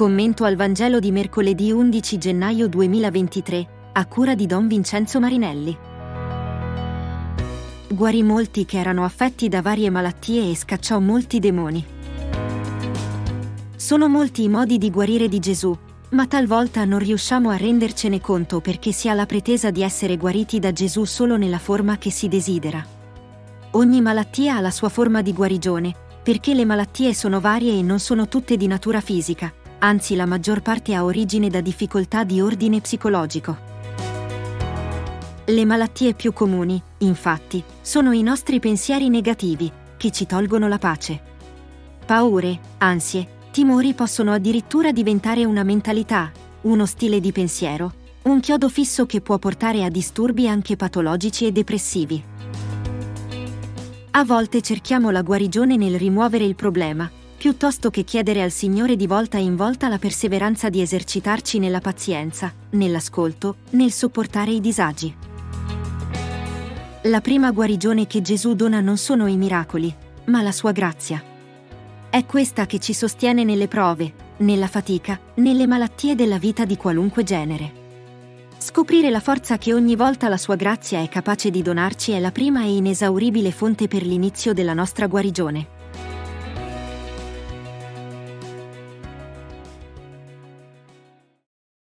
Commento al Vangelo di mercoledì 11 gennaio 2023, a cura di Don Vincenzo Marinelli. Guarì molti che erano affetti da varie malattie e scacciò molti demoni. Sono molti i modi di guarire di Gesù, ma talvolta non riusciamo a rendercene conto perché si ha la pretesa di essere guariti da Gesù solo nella forma che si desidera. Ogni malattia ha la sua forma di guarigione, perché le malattie sono varie e non sono tutte di natura fisica, anzi la maggior parte ha origine da difficoltà di ordine psicologico. Le malattie più comuni, infatti, sono i nostri pensieri negativi, che ci tolgono la pace. Paure, ansie, timori possono addirittura diventare una mentalità, uno stile di pensiero, un chiodo fisso che può portare a disturbi anche patologici e depressivi. A volte cerchiamo la guarigione nel rimuovere il problema, piuttosto che chiedere al Signore di volta in volta la perseveranza di esercitarci nella pazienza, nell'ascolto, nel sopportare i disagi. La prima guarigione che Gesù dona non sono i miracoli, ma la sua grazia. È questa che ci sostiene nelle prove, nella fatica, nelle malattie della vita di qualunque genere. Scoprire la forza che ogni volta la sua grazia è capace di donarci è la prima e inesauribile fonte per l'inizio della nostra guarigione.